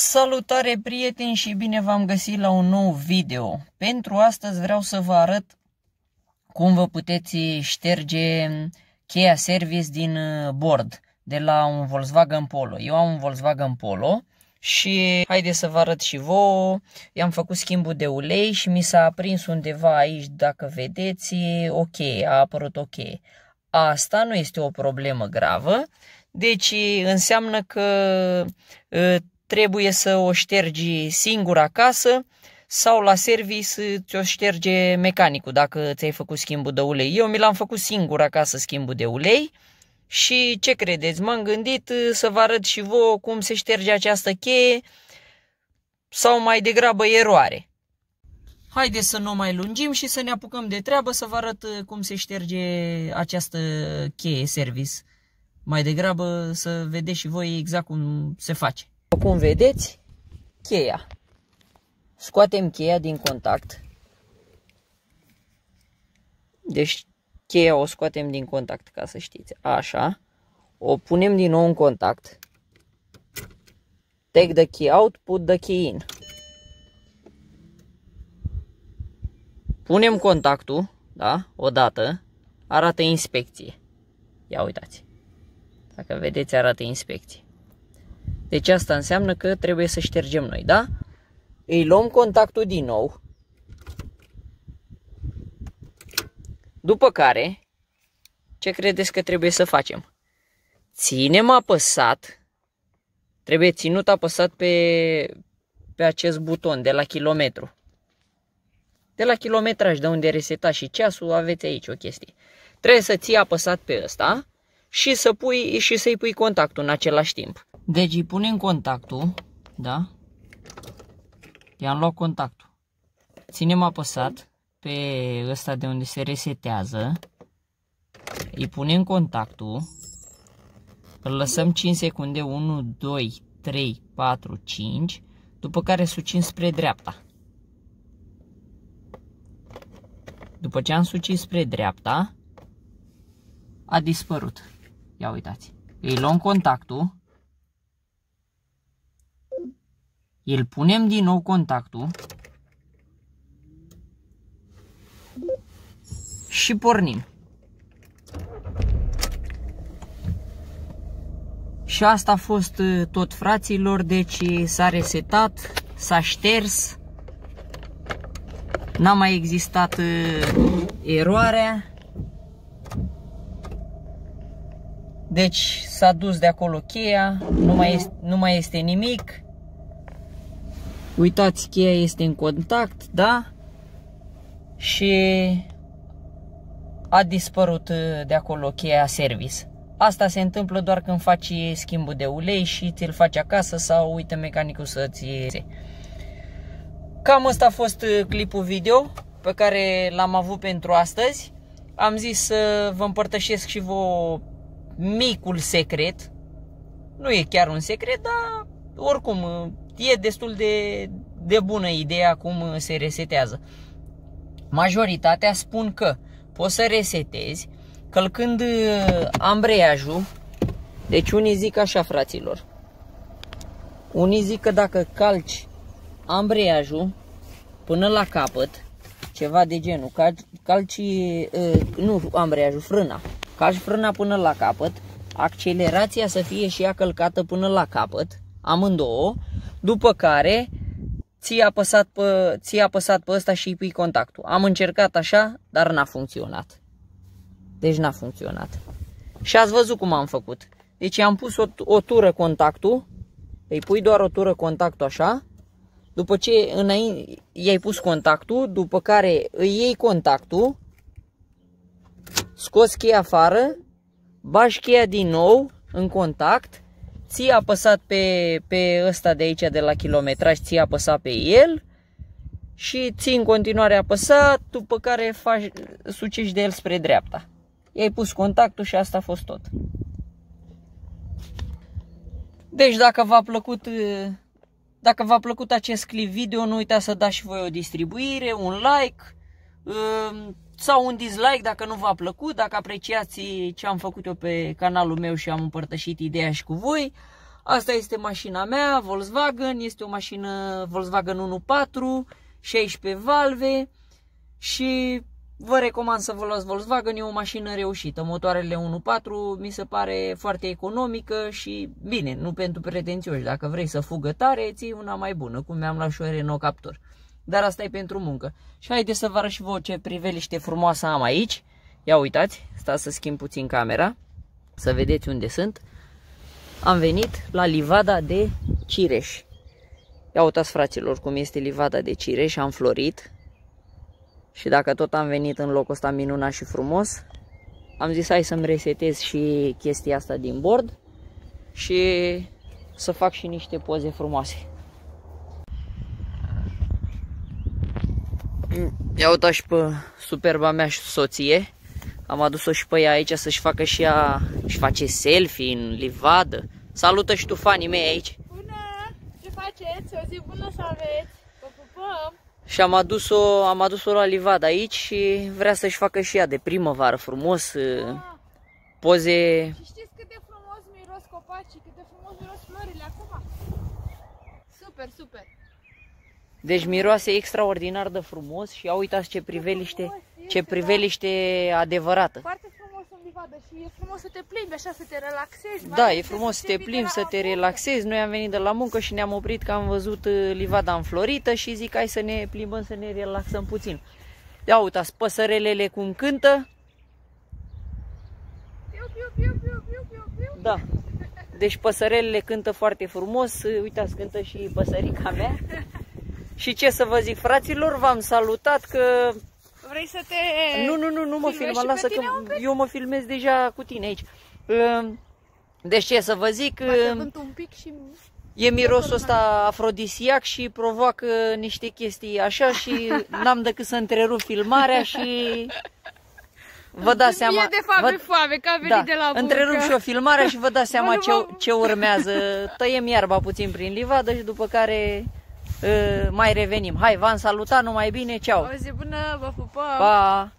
Salutare prieteni și bine v-am găsit la un nou video. Pentru astăzi vreau să vă arăt cum vă puteți șterge cheia service din uh, bord de la un Volkswagen Polo. Eu am un Volkswagen Polo și haideți să vă arăt și vouă. I-am făcut schimbul de ulei și mi s-a aprins undeva aici, dacă vedeți, ok, a apărut ok. Asta nu este o problemă gravă, deci înseamnă că uh, trebuie să o ștergi singur acasă sau la service ți-o șterge mecanicul dacă ți-ai făcut schimbul de ulei. Eu mi l-am făcut singur acasă schimbul de ulei și ce credeți? M-am gândit să vă arăt și vouă cum se șterge această cheie sau mai degrabă eroare. Haideți să nu mai lungim și să ne apucăm de treabă să vă arăt cum se șterge această cheie service. Mai degrabă să vedeți și voi exact cum se face. Cum vedeți, cheia. Scoatem cheia din contact. Deci cheia o scoatem din contact, ca să știți. Așa. O punem din nou în contact. Take the key out, put the key in. Punem contactul, da, odată, arată inspecție. Ia uitați. Dacă vedeți, arată inspecție. Deci asta înseamnă că trebuie să ștergem noi, da? Îi luăm contactul din nou. După care, ce credeți că trebuie să facem? Ținem apăsat, trebuie ținut apăsat pe, pe acest buton de la kilometru. De la kilometraj de unde reseta și ceasul aveți aici o chestie. Trebuie să ții apăsat pe ăsta și să pui și să-i pui contactul în același timp. Deci îi punem contactul, da? I-am luat contactul. Ținem apăsat pe ăsta de unde se resetează. Îi punem contactul. Îl lăsăm 5 secunde, 1, 2, 3, 4, 5. După care sucim spre dreapta. După ce am sucit spre dreapta, a dispărut. Ia uitați. Îi luăm contactul. Îl punem din nou contactul. Și pornim. Și asta a fost uh, tot fraților, deci s-a resetat, s-a șters, n-a mai existat uh, eroarea. Deci s-a dus de acolo cheia, nu mai este, nu mai este nimic. Uitați, cheia este în contact, da? Și a dispărut uh, de acolo cheia service. Asta se întâmplă doar când faci schimbul de ulei și ți-l faci acasă sau uite mecanicul să-ți Cam ăsta a fost uh, clipul video pe care l-am avut pentru astăzi. Am zis să vă împărtășesc și vă micul secret. Nu e chiar un secret, dar oricum e destul de, de bună ideea cum se resetează. Majoritatea spun că poți să resetezi călcând uh, ambreiajul. Deci unii zic așa, fraților. Unii zic că dacă calci ambreiajul până la capăt, ceva de genul, calci, calci uh, nu ambreiajul, frâna, calci frâna până la capăt, accelerația să fie și ea călcată până la capăt, amândouă, după care ți-a apăsat pe, ți apăsat pe ăsta și îi pui contactul. Am încercat așa, dar n-a funcționat. Deci n-a funcționat. Și ați văzut cum am făcut. Deci am pus o, o tură contactul, îi pui doar o tură contactul așa, după ce înainte i-ai pus contactul, după care îi iei contactul, scoți cheia afară, bagi cheia din nou în contact, ți apăsat pe, pe ăsta de aici de la kilometraj, ți apăsat pe el și ți în continuare apăsat, după care faci, sucești de el spre dreapta. I-ai pus contactul și asta a fost tot. Deci dacă v-a plăcut dacă v-a plăcut acest clip video, nu uitați să dați și voi o distribuire, un like, Ehm, sau un dislike dacă nu v-a plăcut, dacă apreciați ce am făcut eu pe canalul meu și am împărtășit ideea și cu voi. Asta este mașina mea, Volkswagen, este o mașină Volkswagen 1.4, 16 valve și vă recomand să vă luați Volkswagen, e o mașină reușită. Motoarele 1.4 mi se pare foarte economică și bine, nu pentru pretențioși. Dacă vrei să fugă tare, ții una mai bună, cum mi-am luat și o Renault Captur. Dar asta e pentru muncă. Și haideți să vă arăt și vouă ce priveliște frumoasă am aici. Ia uitați, stați să schimb puțin camera, să vedeți unde sunt. Am venit la livada de cireș. Ia uitați fraților cum este livada de cireș, am florit. Și dacă tot am venit în locul ăsta minunat și frumos, am zis hai să-mi resetez și chestia asta din bord și să fac și niște poze frumoase. Ia uitați și pe superba mea soție. Am adus-o și pe ea aici să-și facă și ea, și face selfie în livadă. Salută și tu fanii mei aici. Bună! Ce faceți? O zi bună să aveți! Vă pupăm! Și am adus-o am adus-o la livadă aici și vrea să-și facă și ea de primăvară frumos ah. poze. Și știți cât de frumos miros copacii, cât de frumos miros florile acum? Super, super! Deci miroase extraordinar de frumos și au uitați ce priveliște, ce priveliște adevărată. Foarte frumos în livadă și e frumos să te plimbi așa, să te relaxezi. Da, e frumos să te plimbi, să te relaxezi. Noi am venit de la muncă și ne-am oprit că am văzut uh, livada înflorită și zic hai să ne plimbăm, să ne relaxăm puțin. Ia uitați, păsărelele cum cântă. Da. Deci păsărelele cântă foarte frumos. Uitați, cântă și păsărica mea. Și ce să vă zic, fraților, v-am salutat că... Vrei să te Nu, nu, nu, nu mă filma, lasă că eu mă filmez deja cu tine aici. Ehm, deci ce să vă zic... Ehm, un pic și... E mirosul ăsta afrodisiac și provoacă niște chestii așa și n-am decât să întrerup filmarea și vă dați seama... de foame, vă... foame, că a venit da, de la muncă. Întrerup și o filmare și vă dați seama ce, ce urmează. Tăiem iarba puțin prin livadă și după care Ă, mai revenim. Hai, v-am salutat, numai bine, ceau! O zi bună, vă pupăm! Pa!